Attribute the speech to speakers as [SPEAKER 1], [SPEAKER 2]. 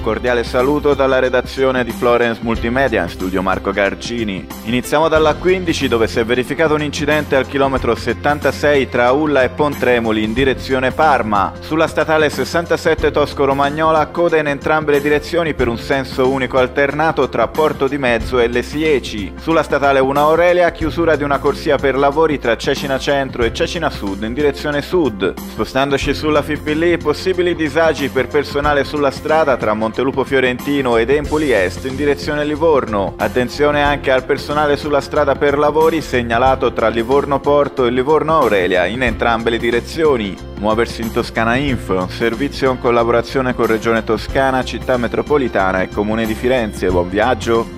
[SPEAKER 1] cordiale saluto dalla redazione di Florence Multimedia in studio Marco Garcini. Iniziamo dalla 15 dove si è verificato un incidente al chilometro 76 tra Ulla e Pontremoli in direzione Parma. Sulla statale 67 Tosco-Romagnola coda in entrambe le direzioni per un senso unico alternato tra Porto di Mezzo e Le Sieci. Sulla statale 1 Aurelia chiusura di una corsia per lavori tra Cecina Centro e Cecina Sud in direzione sud. Spostandoci sulla Fippillì possibili disagi per personale sulla strada tra Montelupo Fiorentino ed Empoli Est in direzione Livorno. Attenzione anche al personale sulla strada per lavori segnalato tra Livorno Porto e Livorno Aurelia in entrambe le direzioni. Muoversi in Toscana Info, servizio in collaborazione con Regione Toscana, Città Metropolitana e Comune di Firenze. Buon viaggio!